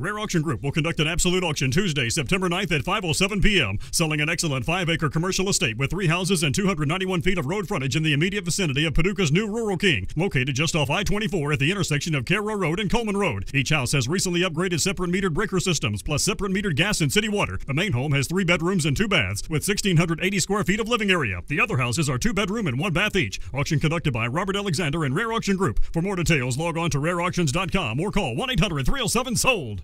Rare Auction Group will conduct an absolute auction Tuesday, September 9th at 5.07 p.m., selling an excellent five acre commercial estate with three houses and 291 feet of road frontage in the immediate vicinity of Paducah's new Rural King, located just off I 24 at the intersection of Cairo Road and Coleman Road. Each house has recently upgraded separate metered breaker systems, plus separate metered gas and city water. The main home has three bedrooms and two baths, with 1,680 square feet of living area. The other houses are two bedroom and one bath each. Auction conducted by Robert Alexander and Rare Auction Group. For more details, log on to rareauctions.com or call 1 800 307 SOLD.